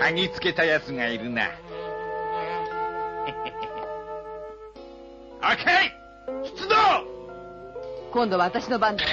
嗅ぎつけた奴がいるな。赤い出動今度は私の番だ。